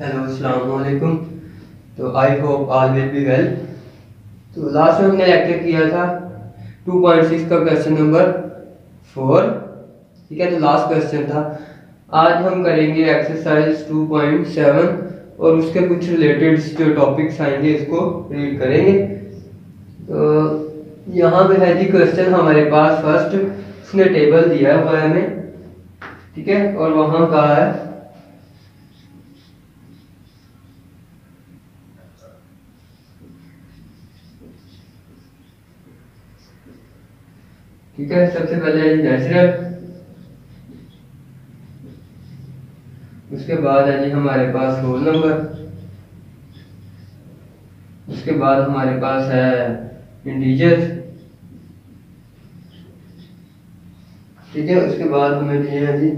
Hello वालेकुम तो I hope all will be well तो लास्ट में हमने लेक्चर किया था 2.6 का क्वेश्चन नंबर फोर ठीक है तो लास्ट क्वेश्चन था। आज हम करेंगे एक्सरसाइज 2.7 और उसके कुछ रिलेटेड जो टॉपिक्स आएँगे, इसको रीड करेंगे। तो यहाँ पे है जी क्वेश्चन हमारे पास। फ़र्स्ट उसने टेबल दिया हुआ है हमें। ठीक है, और वहाँ का है ठीक है, सबसे पहले नेचुरल उसके बाद है जी हमारे पास होल नंबर। उसके बाद हमारे पास है इंटीजर ठीक है, उसके बाद हमें दिए हैं जी।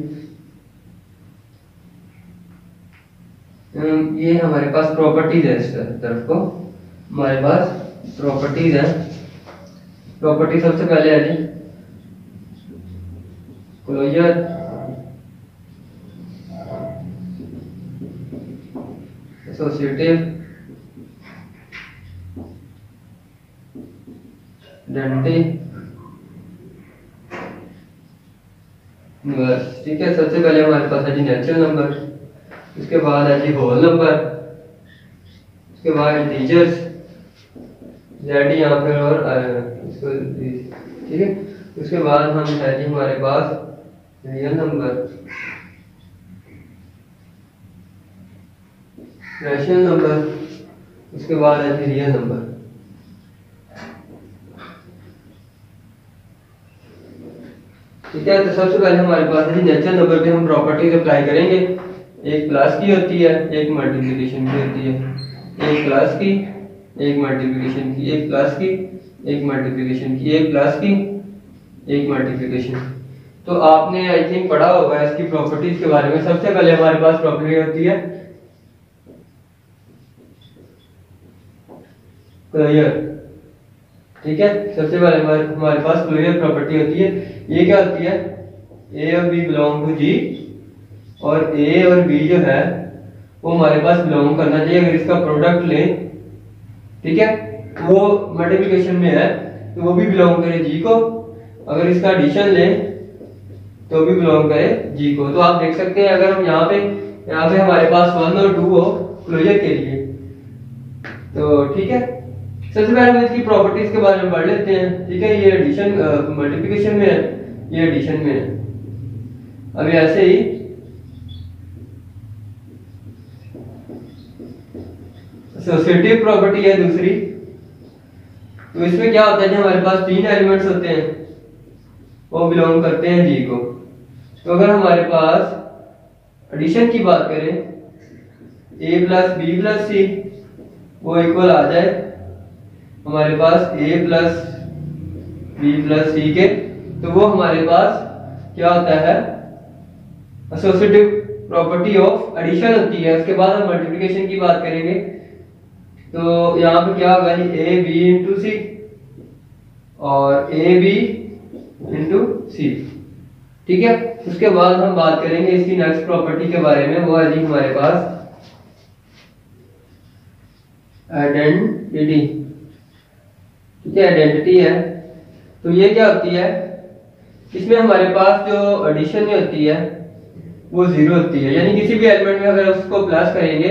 ये हमारे पास प्रॉपर्टीज़ है इस तरफ़ को। हमारे पास प्रॉपर्टीज़ है। प्रॉपर्टी सबसे पहले है जी। क्लोजर एसोसिएटिव डेंटी इनवर्स ठीक है, सबसे पहले हमारे पास है जी नेचुरल नंबर उसके बाद है जी होल नंबर उसके बाद इंटीजर्स जेड यहाँ पर और इसको, ठीक है? उसके बाद हम है जी हमारे पास रियल नंबर रैशनल नंबर उसके बाद है रियल नंबर ठीक है तो सबसे पहले हमारे पास है नेचुरल नंबर पे हम प्रॉपर्टीज़ अप्लाई करेंगे। एक प्लस की होती है, एक मल्टीप्लिकेशन की होती है। एक प्लस की, एक मल्टीप्लिकेशन की। एक प्लस की, एक मल्टीप्लिकेशन की। एक प्लस की, एक मल्टीप्लिकेशन तो आपने आई थिंक पढ़ा होगा इसकी प्रॉपर्टीज़ के बारे में। सबसे पहले हमारे पास प्रॉपर्टी होती है। क्लियर ठीक है? सबसे पहले हमारे पास क्लोजर प्रॉपर्टी होती है। ये क्या होती है? ए और बी बिलोंग टू जी और ए और बी जो है, वो हमारे पास बिलोंग करना चाहिए। अगर इसका प्रोडक्ट लें, ठीक है? वो मल्टीप्लिकेशन में है तो वो भी बिलोंग करे जी को। अगर इसका एडिशन लें तो भी बिलोंग करे जी को। तो आप देख सकते हैं, अगर हम यहाँ पे यहाँ पे हमारे पास वन और टू हो क्लोजर के लिए। तो ठीक है। सबसे पहले हम इसकी प्रॉपर्टीज़ के बारे में पढ़ लेते हैं। ठीक है, ये एडिशन मल्टीप्लिकेशन में है। ये एडिशन में है। अभी ऐसे ही एसोसिएटिव प्रॉपर्टी है दूसरी। तो इसमें क्या होता है हमारे पास तीन एलिमेंट्स होते हैं। वो बिलोंग करते हैं जी को। तो अगर हमारे पास एडिशन की बात करें A plus B plus C वो इक्वल आ जाए, हमारे पास A plus B plus C के तो वो हमारे पास क्या होता है? एसोसिएटिव प्रॉपर्टी ऑफ़ एडिशन होती है। उसके बाद हम मल्टीप्लिकेशन की बात करेंगे। तो यहाँ पे क्या होगा? ए बी इंटू सी और ए बी इंटू सी ठीक है? उसके बाद हम बात करेंगे इसकी नेक्स्ट प्रॉपर्टी के बारे में। वो है जी हमारे पास। आइडेंटिटी ठीक है? आइडेंटिटी है। तो ये क्या होती है? इसमें हमारे पास जो एडिशन होती है, वो ज़ीरो होती है। यानी किसी भी एलिमेंट में अगर उसको प्लस करेंगे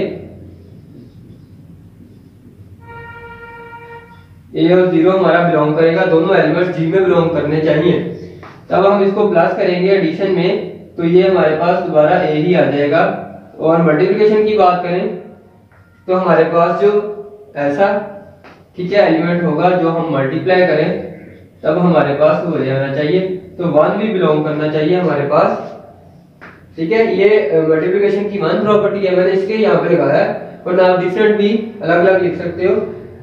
ए और ज़ीरो हमारा बिलोंग करेगा। दोनों एलिमेंट जी में बिलोंग करने चाहिए। तब हम इसको प्लस करेंगे एडिशन में तो ये हमारे पास दोबारा ए ही आ जाएगा। और मल्टीप्लिकेशन की बात करें तो हमारे पास जो ऐसा, ठीक है एलिमेंट होगा जो हम मल्टीप्लाई करें, तब हमारे पास हो जाना चाहिए। तो वन भी बिलोंग करना चाहिए हमारे पास। ठीक है, ये मल्टीप्लिकेशन की वन प्रॉपर्टी है। मैंने इसके यहाँ पे लगाया है वरना आप डिफरेंट भी अलग अलग लिख सकते हो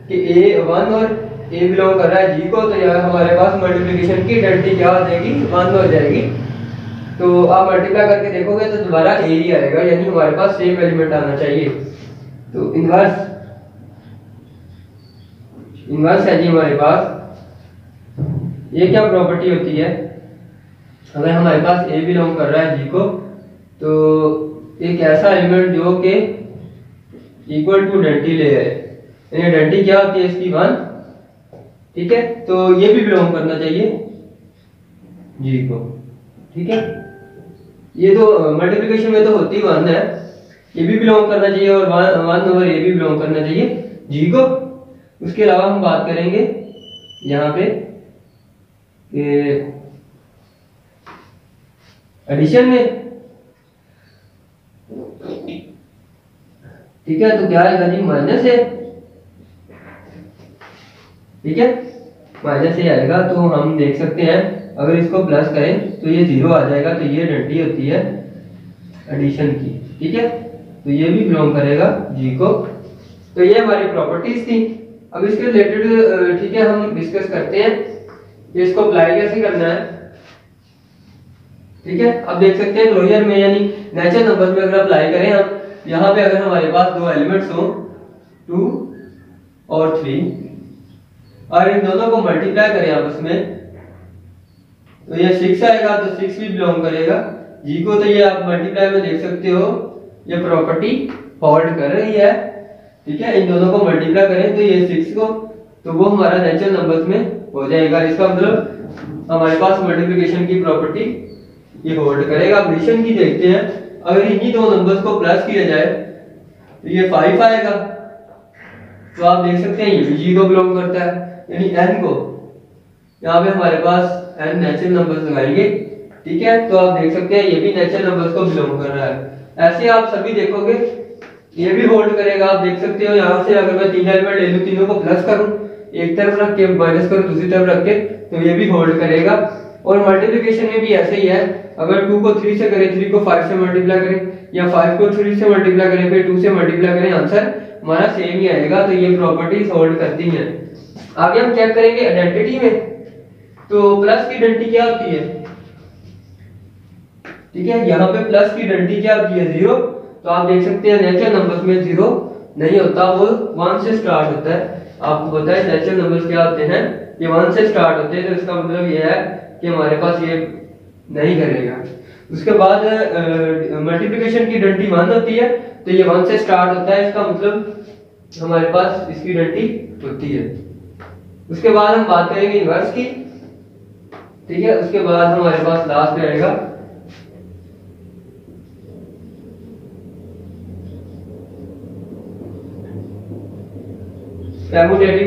कि ए वन और ए बिलोंग कर रहा है, जी को तो यहाँ हमारे पास मल्टीप्लिकेशन की आइडेंटिटी क्या हो जाएगी? वन हो जाएगी। तो आप मल्टीप्लाई करके देखोगे तो दोबारा ए ही आएगा, यानी हमारे पास सेम एलिमेंट आना चाहिए। तो इनवर्स इनवर्स है जी हमारे पास। ये क्या प्रॉपर्टी होती है? अगर हमारे पास ए बिलोंग कर रहा है जी को तो एक ऐसा एलिमेंट जो कि इक्वल टू डेंटी ले है डेंटी क्या होती है इसकी? वन ठीक है? तो ये भी बिलोंग करना चाहिए। जी, को। ठीक है? ये तो मल्टीप्लिकेशन में तो होती वन है। ये भी बिलोंग करना चाहिए और वन ओवर ये भी बिलोंग करना चाहिए। जी, को। उसके अलावा हम बात करेंगे यहाँ पे एडिशन में। ठीक है? तो क्या आएगा जी? माइनस है। ठीक है? माइनस ए आएगा तो हम देख सकते हैं, अगर इसको प्लस करें तो ये ज़ीरो आ जाएगा तो ये डंडी होती है एडिशन की, ठीक है? तो ये भी बिलोंग करेगा जी को। तो ये हमारी प्रॉपर्टीज़ थी। अब इसके रिलेटेड ठीक है, हम डिस्कस करते हैं, कि इसको अप्लाई कैसे करना है। ठीक है? अब देख सकते हैं क्लोजर में, यानी नेचुरल नंबर में अगर अप्लाई करें हम, यहाँ पे अगर हमारे पास दो एलिमेंट्स हो टू और थ्री और इन दोनों को मल्टीप्लाई करें आपस में। तो ये सिक्स आएगा तो सिक्स भी बिलोंग करेगा। जी को तो ये आप मल्टीप्लाई में देख सकते हो, ये प्रॉपर्टी होल्ड कर रही है। ठीक है, इन दोनों को मल्टीप्लाई करें तो ये सिक्स को तो वो हमारा नेचुरल नंबर्स में हो जाएगा। इसका मतलब हमारे पास मल्टीप्लिकेशन की प्रॉपर्टी ये होल्ड करेगा। एडिशन की देखते हैं। अगर इन्हीं दो नंबर्स को प्लस किया जाए तो ये फाइव आएगा। तो आप देख सकते हैं, ये भी जी को बिलोंग करता है। यानी एन को। यहाँ पे हमारे पास एन नेचुरल नंबर्स लगाएँगे, ठीक है? तो आप देख सकते हैं, ये भी नेचुरल नंबर्स को बिलोंग कर रहा है। ऐसे आप सभी देखोगे, ये भी होल्ड करेगा। आप देख सकते हो, यहाँ से अगर मैं तीन एलिमेंट ले लू, तीनों को प्लस करूँ, एक तरफ़ रख के माइनस करूँ, दूसरी तरफ़ रख के तो ये भी होल्ड करेगा। और मल्टीप्लिकेशन में भी ऐसे ही है। अगर टू को थ्री से करें थ्री को फाइव से मल्टीप्लाई करें, या फाइव को थ्री से मल्टीप्लाई करें, फिर टू से मल्टीप्लाई करें आंसर हमारा सेम ही आएगा तो ये प्रॉपर्टीज़ होल्ड करती हैं। आगे हम चेक करेंगे आइडेंटिटी में। तो प्लस की आइडेंटिटी क्या होती है? ठीक है, यहाँ पे प्लस की आइडेंटिटी क्या होती है? ज़ीरो तो आप देख सकते हैं नेचुरल नंबर्स में ज़ीरो नहीं होता, वो वन से स्टार्ट होता है। आपको पता है नेचुरल नंबर्स क्या होते हैं? ये वन से स्टार्ट होते हैं तो इसका मतलब ये है कि हमारे पास ये नहीं करेगा। उसके बाद मल्टीप्लिकेशन की डंटी वन होती है तो ये वन से स्टार्ट होता है, इसका मतलब हमारे पास इसकी डंटी होती है। उसके बाद हम बात करेंगे इनवर्स की। ठीक है, उसके बाद हमारे पास लास्ट में आएगा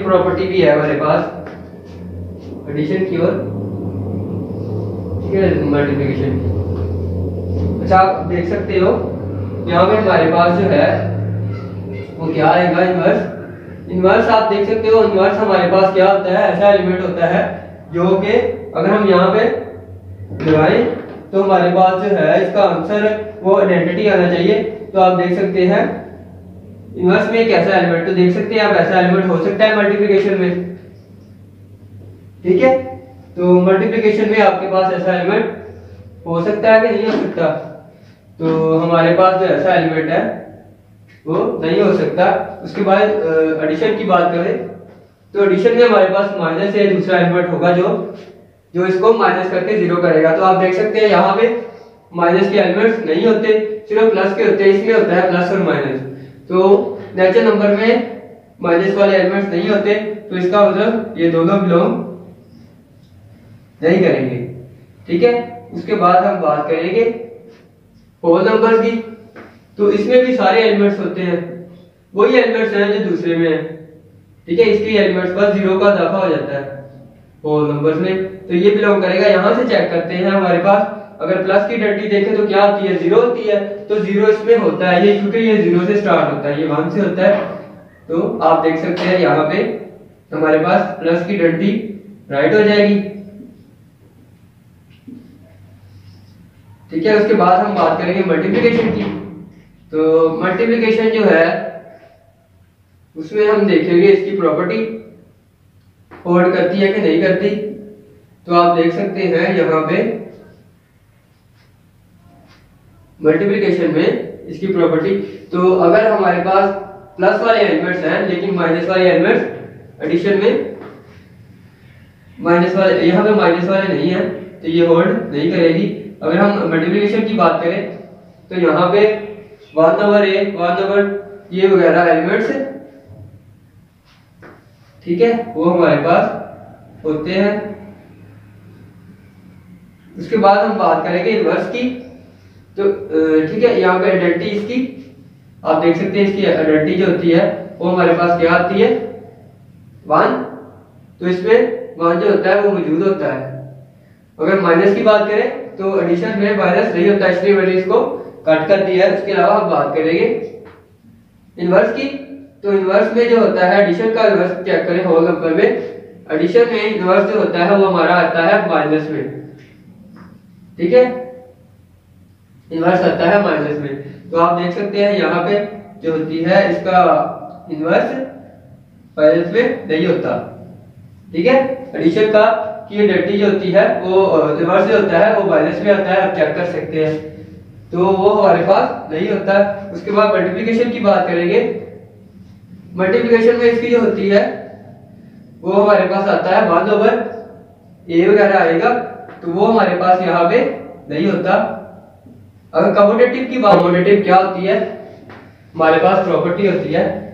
प्रॉपर्टी भी है हमारे पास। एडिशन की और ठीक है मल्टीप्लिकेशन अच्छा आप देख सकते हो, यहाँ पे हमारे पास जो है, वो क्या आएगा इनवर्स? इनवर्स आप देख सकते हो, इनवर्स हमारे पास क्या होता है, ऐसा एलिमेंट होता है, जो कि अगर हम यहाँ पे लगाएँ तो हमारे पास जो है, इसका आंसर वो आइडेंटिटी आना चाहिए। तो आप देख सकते हैं, इनवर्स में एक ऐसा एलिमेंट तो देख सकते हैं आप, ऐसा एलिमेंट हो सकता है मल्टीप्लिकेशन में। ठीक है? तो मल्टीप्लिकेशन में आपके पास ऐसा एलिमेंट हो सकता है कि नहीं हो सकता। तो हमारे पास जो ऐसा एलिमेंट है, वो नहीं हो सकता। उसके बाद एडिशन की बात करें तो एडिशन में हमारे पास माइनस है दूसरा एलिमेंट होगा जो जो इसको माइनस करके ज़ीरो करेगा। तो आप देख सकते हैं यहाँ पे माइनस के एलिमेंट्स नहीं होते, सिर्फ़ प्लस के होते हैं इसमें होता है प्लस और माइनस तो नेचुरल नंबर में माइनस वाले एलिमेंट्स नहीं होते तो इसका मतलब ये दोनों बिलोंग नहीं करेंगे। ठीक है? उसके बाद हम बात करेंगे होल नंबर की। तो इसमें भी सारे एलिमेंट्स होते हैं। वही एलिमेंट्स हैं जो दूसरे में है। ठीक है? इसके एलिमेंट्स पर ज़ीरो का इजाफा हो जाता है होल नंबर्स में। तो ये बिलोंग करेगा। यहाँ से चेक करते हैं हमारे पास। अगर प्लस की डंडी देखें तो क्या होती है? ज़ीरो होती है। तो ज़ीरो इसमें होता है। ये क्योंकि ये ज़ीरो से स्टार्ट होता है। ये वन से होता है। तो आप देख सकते हैं यहाँ पे हमारे पास प्लस की डंडी राइट हो जाएगी। ठीक है, उसके बाद हम बात करेंगे मल्टीप्लिकेशन की। तो मल्टीप्लिकेशन जो है, उसमें हम देखेंगे इसकी प्रॉपर्टी होल्ड करती है कि नहीं करती। तो आप देख सकते हैं यहाँ पे मल्टीप्लिकेशन में इसकी प्रॉपर्टी तो अगर हमारे पास प्लस वाले एलिमेंट्स हैं, लेकिन माइनस वाले एलिमेंट्स एडिशन में माइनस वाले यहाँ पे माइनस वाले नहीं है तो ये होल्ड नहीं करेगी। अगर हम मल्टीप्लिकेशन की बात करें तो यहाँ पे one over A one over ये वगैरह एलिमेंट्स ठीक है? वो हमारे पास होते हैं। उसके बाद हम बात करेंगे इनवर्स की। तो ठीक है, यहाँ पे आइडेंटिटी इसकी, आप देख सकते हैं इसकी आइडेंटिटी जो होती है, वो हमारे पास क्या आती है? वन तो इसमें वन जो होता है, वो मौजूद होता है। अगर माइनस की बात करें तो एडिशन में माइनस नहीं होता, इसलिए मैंने इसको कट कर दिया है। उसके अलावा हम बात करेंगे इनवर्स की। तो इनवर्स में जो होता है एडिशन का इनवर्स चेक करें होल नंबर में। एडिशन में इनवर्स जो होता है, वो हमारा आता है माइनस में। ठीक है? इनवर्स आता है माइनस में। तो आप देख सकते हैं यहाँ पे जो होती है, इसका इनवर्स माइनस में नहीं होता। ठीक है? एडिशन का की डेटी जो होती है, वो रिवर्स जो होता है, वो माइनस में आता है, आप चेक कर सकते हैं। तो वो हमारे पास नहीं होता। उसके बाद मल्टीप्लिकेशन की बात करेंगे। मल्टीप्लिकेशन में इसकी जो होती है, वो हमारे पास आता है, वन ओवर ए वगैरह आएगा तो वो हमारे पास यहाँ पे नहीं होता। अगर कमोडेटिव की बात कमोडेटिव क्या होती है? हमारे पास प्रॉपर्टी होती है।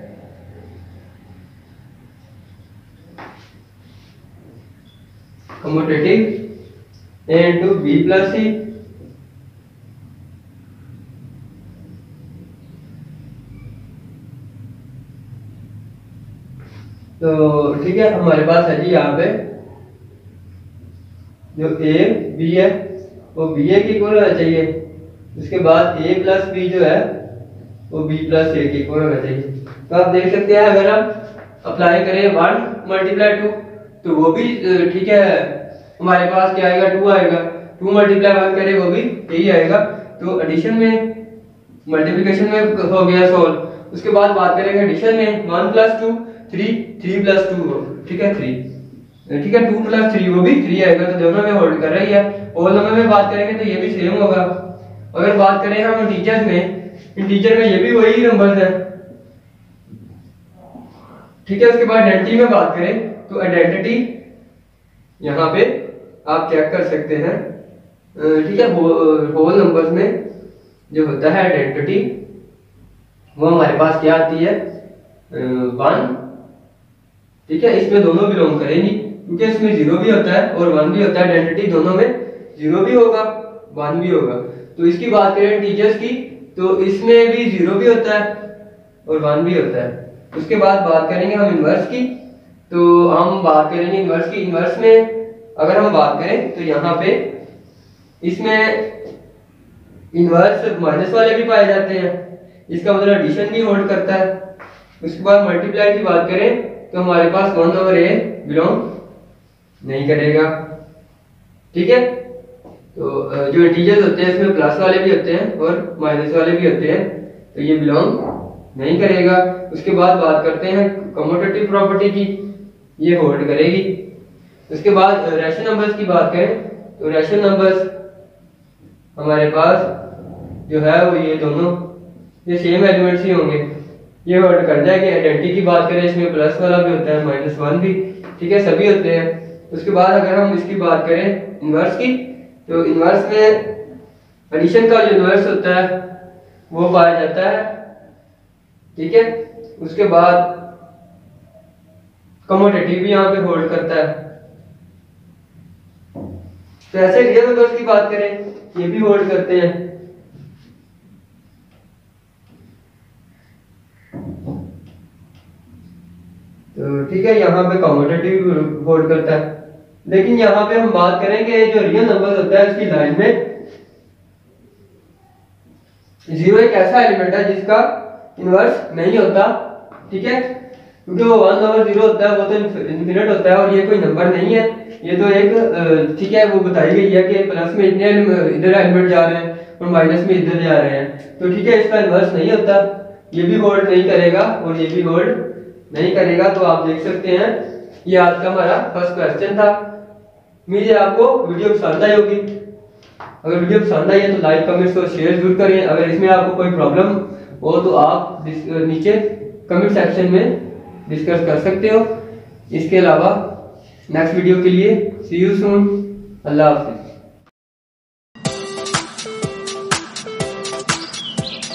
Commutative A into B plus C तो ठीक है, हमारे पास है जी यहाँ पे जो ए बी है, वो बी ए की इक्वल होना चाहिए। उसके बाद ए प्लस बी जो है, वो बी प्लस ए की इक्वल होना चाहिए। तो आप देख सकते हैं, अगर हम अप्लाई करें वन मल्टीप्लाई टू तो वो भी ठीक है, हमारे पास क्या आएगा? टू आएगा। टू मल्टीप्लाई वन करें, वो भी यही आएगा। तो एडिशन में मल्टीप्लिकेशन में हो गया सॉल्व उसके बाद बात करेंगे एडिशन में। One plus two three three plus two ठीक है थ्री ठीक है टू प्लस थ्री वो भी थ्री आएगा। तो दोनों में होल्ड कर रही है। और नंबर में बात करेंगे तो ये भी सेम होगा। अगर बात करें हम टीचर्स में इंटीजर में ये भी वही नंबर है। ठीक है, उसके बाद आइडेंटिटी में बात करें। तो आइडेंटिटी यहाँ पे आप चेक कर सकते हैं। ठीक है होल नंबर्स में जो होता है आइडेंटिटी वो हमारे पास क्या आती है? वन ठीक है, इसमें दोनों बिलोंग करेंगी, क्योंकि इसमें ज़ीरो भी होता है और वन भी होता है आइडेंटिटी दोनों में ज़ीरो भी होगा वन भी होगा। तो इसकी बात करें टीचर्स की तो इसमें भी ज़ीरो भी होता है और वन भी होता है। उसके बाद बात करेंगे हम इनवर्स की। तो हम बात करेंगे इनवर्स की। इनवर्स में अगर हम बात करें तो यहाँ पे इसमें इनवर्स माइनस वाले भी पाए जाते हैं। इसका मतलब एडिशन भी होल्ड करता है। उसके बाद मल्टीप्लाई की बात करें तो हमारे पास वन ओवर ए बिलोंग नहीं करेगा। ठीक है? तो जो इंटीजर्स होते हैं इसमें प्लस वाले भी होते हैं और माइनस वाले भी होते हैं। तो ये बिलोंग नहीं करेगा। उसके बाद बात करते हैं कमोटेटिव प्रॉपर्टी की। ये होल्ड करेगी। उसके बाद रेशन नंबर्स की बात करें तो रेशन नंबर्स हमारे पास जो है वो ये दोनों, ये सेम एलिमेंट्स ही होंगे। ये होल्ड कर जाएगी। आइडेंटिटी की बात करें, इसमें प्लस वाला भी होता है माइनस वन भी। ठीक है, सभी होते हैं। उसके बाद अगर हम इसकी बात करें इनवर्स की तो इनवर्स में एडिशन का जो इनवर्स होता है, वो पाया जाता है। ठीक है, उसके बाद कमोडेटिव भी यहाँ पे होल्ड करता है। तो ऐसे रियल नंबर्स की बात करें, ये भी होल्ड करते हैं। तो ठीक है, यहाँ पे कॉम्पिटेटिव होल्ड करता है। लेकिन यहाँ पे हम बात करें कि जो रियल नंबर होता है उसकी लाइन में ज़ीरो एक ऐसा एलिमेंट है जिसका इनवर्स नहीं होता, ठीक है? क्योंकि वो वन ओवर ज़ीरो होता है, वो तो इन्फिनिट होता है और ये कोई नंबर नहीं है। ये तो एक ठीक है, वो बताई गई है कि प्लस में इतने इधर एलिमेंट जा रहे हैं और माइनस में इधर जा रहे हैं। तो ठीक है, इसका इनवर्स नहीं होता। ये भी होल्ड नहीं करेगा और ये भी होल्ड नहीं करेगा। तो आप देख सकते हैं, ये आज का हमारा फ़र्स्ट क्वेश्चन था। मुझे आपको वीडियो पसंद आई होगी। अगर वीडियो पसंद आई है तो लाइक कमेंट्स और शेयर ज़रूर करें। अगर इसमें आपको कोई प्रॉब्लम हो तो आप नीचे कमेंट सेक्शन में डिस्कस कर सकते हो। इसके अलावा नेक्स्ट वीडियो के लिए सी यू सून अल्लाह हाफिज।